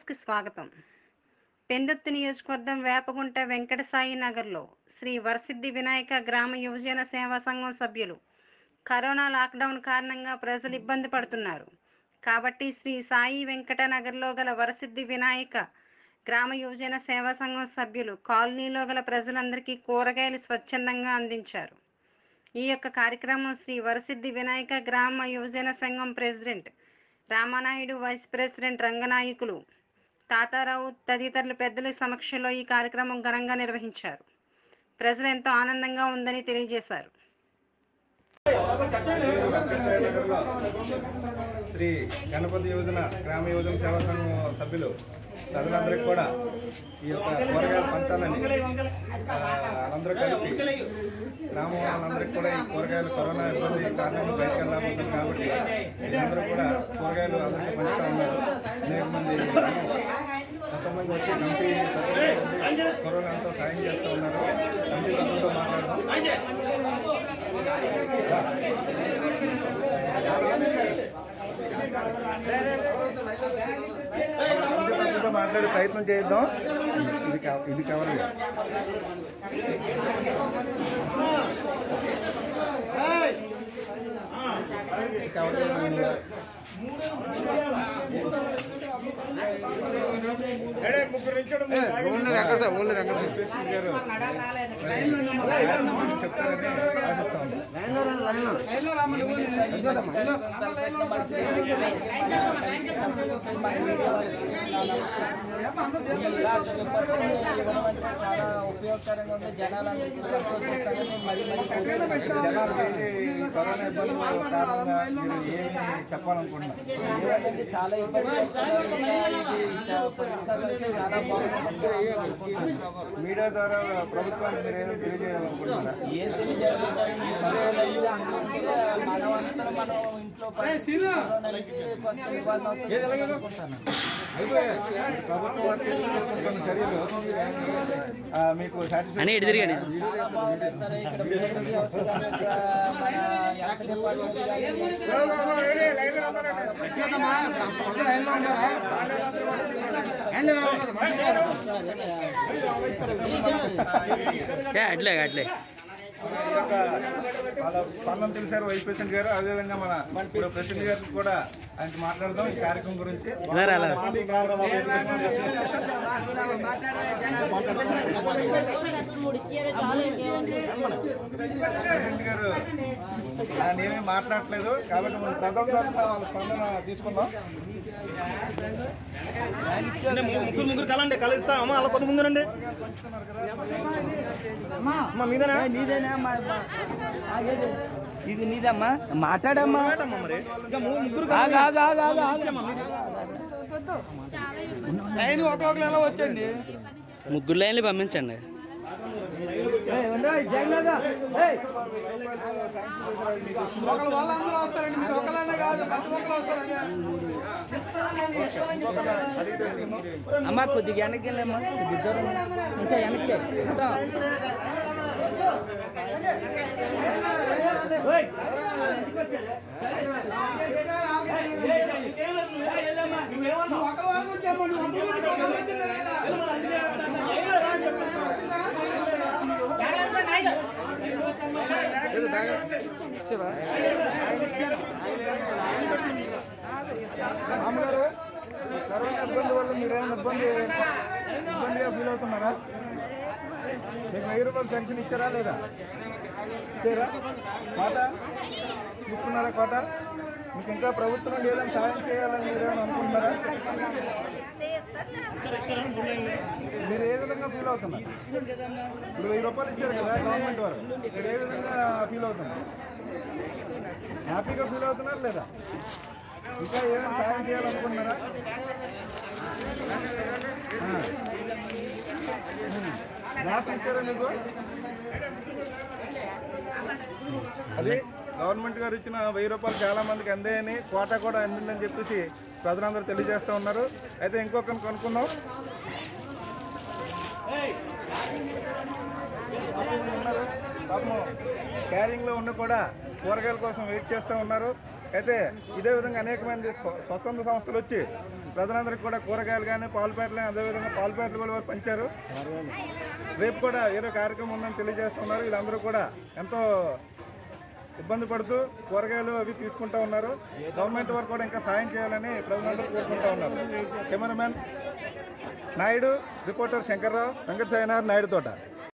న్యూస్కి స్వాగతం. పెందుత్తు నియోజకవర్గం వేపగుంట వెంకటసాయి నగర్లో శ్రీ వరసిద్ధి వినాయక గ్రామ యువజన సేవా సంఘం సభ్యులు కరోనా లాక్డౌన్ కారణంగా ప్రజలు ఇబ్బంది పడుతున్నారు. కాబట్టి శ్రీ సాయి వెంకట నగర్లో గల వరసిద్ధి వినాయక గ్రామ యువజన సేవా సంఘం సభ్యులు కాలనీలో గల ప్రజలందరికీ కూరగాయలు స్వచ్ఛందంగా అందించారు. ఈ యొక్క కార్యక్రమం శ్రీ వరసిద్ధి వినాయక గ్రామ యువజన సంఘం president Ramanaidu vice president Ranganayakulu Tatarao తదితరులు పెద్దల సమక్షంలో ఈ కార్యక్రమం ఘనంగా నిర్వహించారు. ప్రజలు ఎంతో ఆనందంగా ఉందని తెలియజేశారు. శ్రీ గణపతి యోజన గ్రామ యోజన సేవా సంఘం సభ్యులు ప్రజలందరికీ కూడా ఈ యొక్క కూరగాయల పంచాలని ఆ, వాళ్ళందరూ కలిపి గ్రామం వాళ్ళందరికీ కూడా ఈ కూరగాయలు కరోనా ఇబ్బంది కారణంగా బయటకు వెళ్ళకపోతుంది కాబట్టి వీళ్ళందరూ కూడా కూరగాయలు అందరికీ పంచుతా ఉన్నారు. అనేక మంది కొంతమంది వచ్చి కమిటీ కరోనా అంతా సాయం చేస్తూ ఉన్నారు. కమిటీ సభ్యులతో మాట్లాడదాం. మాట్లాడే ప్రయత్నం చేద్దాం. ఇది ఇది cover cover only Venkata only Venkata garu చెప్తారని ఆశిస్తా ఉన్నాం చాలా ఉపయోగకరంగా ఉంది జనాలందరికీ మరి మరి చాలా ఇబ్బంది మీడియా ద్వారా ప్రభుత్వానికి మీరు తెలియజేయాలనుకుంటున్నారా? ఏం మీకు అని. చాలా బాగుంది అట్లే అట్లే. మన ఈ యొక్క వాళ్ళ స్పందన తెలిసారు వైస్ ప్రెసిడెంట్ గారు. అదేవిధంగా మన ఇప్పుడు ప్రెసిడెంట్ గారు కూడా ఆయన మాట్లాడదాం ఈ కార్యక్రమం గురించి. ప్రెసిడెంట్ గారు ఆయన ఏమీ మాట్లాడట్లేదు. కాబట్టి మనం ప్రజల తరఫున వాళ్ళ స్పందన తీసుకుందాం. ముగ్గురు ముగ్గురు కలండి కలుస్తా. అమ్మ అలా కొద్ది ముందురండి అమ్మ. మీదేనా. ఇది నీదమ్మా? మాట్లాడమ్మా. ముగ్గురు ముగ్గురు లైన్లు పంపించండి. ఒకళ్ళు వాళ్ళందరూ వస్తారండి మీరు ఒకళ్ళనే కాదు ప్రతి ఒక్కరు వస్తారండి అమ్మా కొద్దిగా వెనక్కి వెళ్ళమ్మా కొద్ది దూరం ఇంకా వెనక్కి ఇస్తా ఓయ్. ఏదో బ్యాగ్ ఇచ్చారా? మామగారు కరోనా ఇబ్బంది వల్ల మీరు ఏమైనా ఇబ్బంది ఇబ్బందిగా ఫీల్ అవుతున్నారా? మీకు వెయ్యి రూపాయలు పెన్షన్ ఇచ్చారా లేదా? ఇచ్చారా? కోట? తీసుకున్నారా కోట? మీకు ఇంకా ప్రభుత్వం ఏదైనా సాయం చేయాలని మీరు ఏమైనా అనుకుంటున్నారా ఫీల్ అవుతున్నారు ఇప్పుడు వెయ్యి రూపాయలు ఇచ్చారు కదా గవర్నమెంట్ వారు. మీరు ఏ విధంగా ఫీల్ అవుతున్నారు హ్యాపీగా ఫీల్ అవుతున్నారు లేదా? ఇంకా ఏమైనా సాయం చేయాలనుకుంటున్నారా? ఆ. ఇచ్చారా మీకు? అది గవర్నమెంట్ గారు ఇచ్చిన వెయ్యి రూపాయలు చాలా మందికి అందాయని కోటా కూడా అందిందని చెప్పేసి ప్రజలందరూ తెలియజేస్తూ ఉన్నారు. అయితే ఇంకొకరిని కనుక్కుందాం. ఉన్నారు. పాపం క్యారింగ్లో ఉన్న ఉండి కూడా కూరగాయల కోసం వెయిట్ చేస్తూ ఉన్నారు. అయితే ఇదే విధంగా అనేక మంది స్వ- స్వచ్ఛంద సంస్థలు వచ్చి ప్రజలందరికీ కూడా కూరగాయలు కానీ పాలు ప్యాకెట్లు అదేవిధంగా పాలు ప్యాకెట్లు కూడా వారు పంచారు. రేపు కూడా ఏదో కార్యక్రమం ఉందని తెలియజేస్తున్నారు వీళ్ళందరూ కూడా ఎంతో ఇబ్బంది పడుతూ కూరగాయలు అవి తీసుకుంటూ ఉన్నారు. గవర్నమెంట్ వారు కూడా ఇంకా సాయం చేయాలని ప్రజలందరూ కోరుకుంటూ ఉన్నారు. Cameraman Naidu reporter Shankarrao Venkata Sainath Naidu Thota.